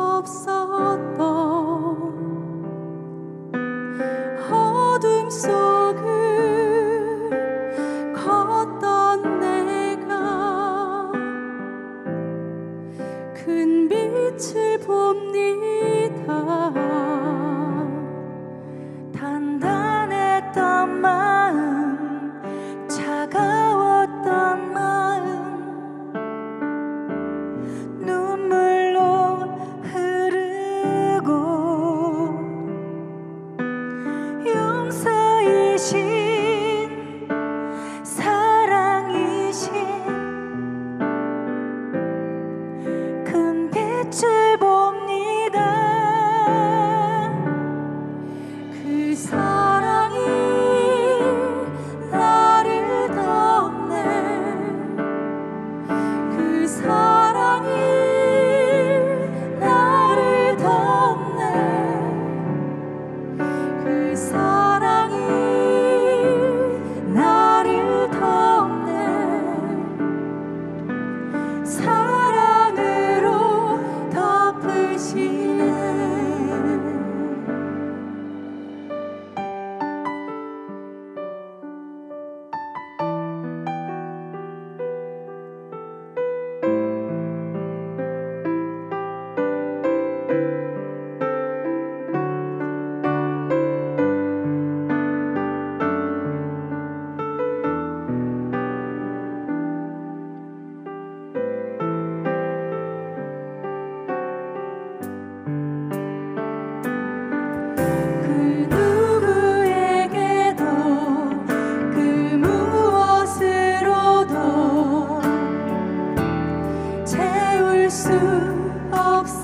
없었던 어둠 속을 걷던 내가 큰 빛을 봅니다. 단단했던 마음 차가웠던 마음 folks.